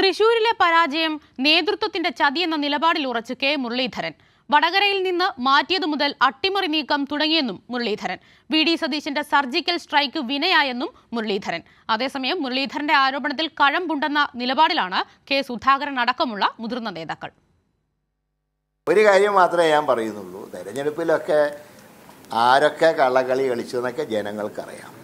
തൃശൂരിലെ പരാജയം നേതൃത്വത്തിന്റെ ചതി എന്ന നിലപാടിൽ ഉറച്ച് കെ മുരളീധരൻ. വടകരയിൽ നിന്ന് മാറ്റിയതു മുതൽ അട്ടിമറി നീക്കം തുടങ്ങിയെന്നും മുരളീധരൻ. വി ഡി സതീശന്റെ സർജിക്കൽ സ്ട്രൈക്ക് വിനയായെന്നും മുരളീധരൻ. അതേസമയം മുരളീധരന്റെ ആരോപണത്തിൽ കഴമ്പുണ്ടെന്ന നിലപാടിലാണ് കെ സുധാകരൻ അടക്കമുള്ള മുതിർന്ന നേതാക്കൾ. ഒരു കാര്യം മാത്രമേ ഞാൻ പറയുന്നുള്ളൂ. തെരഞ്ഞെടുപ്പിലൊക്കെ ആരൊക്കെ കള്ളക്കളി കളിച്ചു എന്നൊക്കെ ജനങ്ങൾക്കറിയാം.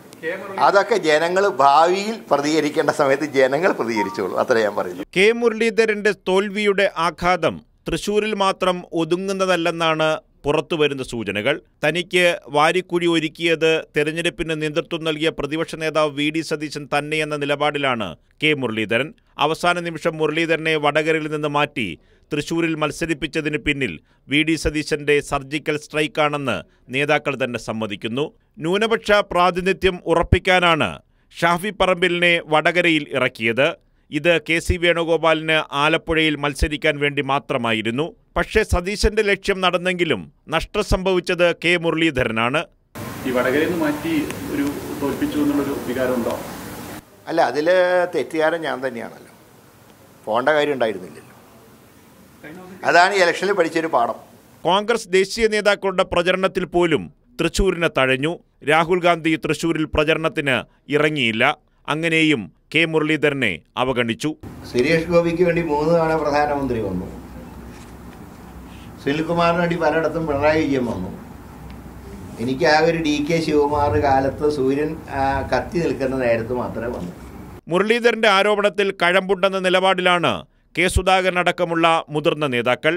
അതൊക്കെ ജനങ്ങൾ ഭാവിയിൽ പ്രതികരിക്കേണ്ട സമയത്ത് ജനങ്ങൾ പ്രതികരിച്ചോളൂ. അത്ര ഞാൻ പറയുന്നു. കെ മുരളീധരന്റെ തോൽവിയുടെ ആഘാതം തൃശൂരിൽ മാത്രം ഒതുങ്ങുന്നതല്ലെന്നാണ് പുറത്തുവരുന്ന സൂചനകൾ. തനിക്ക് വാരിക്കുഴി ഒരുക്കിയത് തെരഞ്ഞെടുപ്പിന് നേതൃത്വം നൽകിയ പ്രതിപക്ഷ നേതാവ് വി ഡി സതീശൻ തന്നെയെന്ന നിലപാടിലാണ് കെ മുരളീധരൻ. അവസാന നിമിഷം മുരളീധരനെ വടകരയിൽ നിന്ന് മാറ്റി തൃശൂരിൽ മത്സരിപ്പിച്ചതിന് പിന്നിൽ വി ഡി സതീശന്റെ സർജിക്കൽ സ്ട്രൈക്കാണെന്ന് നേതാക്കൾ തന്നെ സമ്മതിക്കുന്നു. ന്യൂനപക്ഷ പ്രാതിനിധ്യം ഉറപ്പിക്കാനാണ് ഷാഫി പറമ്പിലിനെ വടകരയിൽ ഇറക്കിയത്. ഇത് കെ സി വേണുഗോപാലിന് ആലപ്പുഴയിൽ മത്സരിക്കാൻ വേണ്ടി മാത്രമായിരുന്നു. പക്ഷേ സതീശന്റെ ലക്ഷ്യം നടന്നെങ്കിലും നഷ്ടം സംഭവിച്ചത് കെ മുരളീധരനാണ്. ഈ വടകരയിൽ നിന്ന് മാറ്റി ഒരു തോൽപ്പിച്ചു എന്നുള്ളൊരു വികാരമുണ്ടോ? അല്ല അതിൽ തെറ്റുകാരൻ ഞാൻ തന്നെയാണല്ലോ. പോകേണ്ട കാര്യം ഉണ്ടായിരുന്നില്ലല്ലോ. അതാണ് ഈ ഇലക്ഷനിൽ പഠിച്ചൊരു പാഠം. കോൺഗ്രസ് ദേശീയ നേതാക്കളുടെ പ്രചരണത്തിൽ പോലും തൃശൂരിനെ തഴഞ്ഞു. രാഹുൽ ഗാന്ധി തൃശൂരിൽ പ്രചരണത്തിന് ഇറങ്ങിയില്ല. അങ്ങനെയും കെ മുരളീധരനെ അവഗണിച്ചു. സുരേഷ് ഗോപിക്ക് വേണ്ടി മൂന്ന് തവണ പ്രധാനമന്ത്രി വന്നു. സുനിൽകുമാറിന് വേണ്ടി പലയിടത്തും പിണറായി വിജയൻ വന്നു. എനിക്ക് ആ ഒരു ഡി കെ ശിവകുമാർ കാലത്ത് സൂര്യൻ കത്തി നിൽക്കുന്ന നേരത്ത് മാത്രമേ വന്നു. മുരളീധരന്റെ ആരോപണത്തിൽ കഴമ്പുണ്ടെന്ന നിലപാടിലാണ് കെ സുധാകരൻ അടക്കമുള്ള മുതിർന്ന നേതാക്കൾ.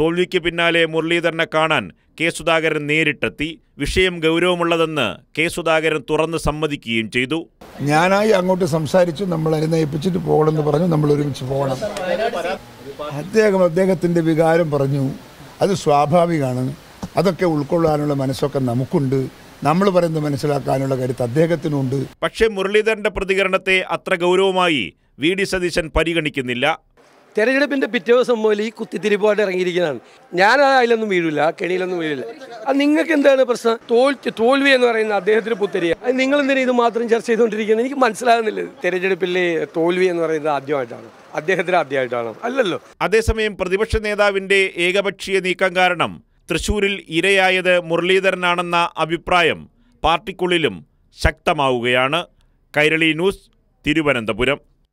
തോൽവിക്ക് പിന്നാലെ മുരളീധരനെ കാണാൻ കെ സുധാകരൻ നേരിട്ടെത്തി. വിഷയം ഗൗരവമുള്ളതെന്ന് കെ സുധാകരൻ തുറന്ന് സമ്മതിക്കുകയും ചെയ്തു. ഞാനായി അങ്ങോട്ട് സംസാരിച്ചു നമ്മൾ അനുനയിപ്പിച്ചിട്ട് പോകണമെന്ന് പറഞ്ഞു നമ്മൾ ഒരുമിച്ച് പോകണം. അദ്ദേഹം അദ്ദേഹത്തിന്റെ വികാരം പറഞ്ഞു അത് സ്വാഭാവികമാണ്. അതൊക്കെ ഉൾക്കൊള്ളാനുള്ള മനസ്സൊക്കെ നമുക്കുണ്ട്. നമ്മൾ പറയുന്നത് മനസ്സിലാക്കാനുള്ള കരുത്ത് അദ്ദേഹത്തിനുണ്ട്. പക്ഷേ മുരളീധരന്റെ പ്രതികരണത്തെ അത്ര ഗൗരവമായി വി ഡി സതീശൻ പരിഗണിക്കുന്നില്ല. തെരഞ്ഞെടുപ്പിന്റെ പിറ്റേ ദിവസം മുതൽ ഈ കുത്തിത്തിരിപ്പായിട്ട് ഇറങ്ങിയിരിക്കുന്നതാണ്. ഞാൻ അതിലൊന്നും വീഴില്ല കെണിയിലൊന്നും വീഴില്ല അത് നിങ്ങൾക്ക് എന്താണ് പ്രശ്നം? തോൽച്ച് തോൽവി എന്ന് പറയുന്ന അദ്ദേഹത്തിന് പുത്തരിയ. അത് നിങ്ങൾ എന്തിനാ ഇത് മാത്രം ചർച്ച ചെയ്തുകൊണ്ടിരിക്കുന്നത്? എനിക്ക് മനസ്സിലാകുന്നില്ല. തെരഞ്ഞെടുപ്പിലെ തോൽവി എന്ന് പറയുന്നത് ആദ്യമായിട്ടാണ്. അദ്ദേഹത്തിന് ആദ്യമായിട്ടാണ്. അല്ലല്ലോ. അതേസമയം പ്രതിപക്ഷ നേതാവിന്റെ ഏകപക്ഷീയ നീക്കം കാരണം തൃശൂരിൽ ഇരയായത് മുരളീധരനാണെന്ന അഭിപ്രായം പാർട്ടിക്കുള്ളിലും ശക്തമാവുകയാണ്. കൈരളി ന്യൂസ് തിരുവനന്തപുരം.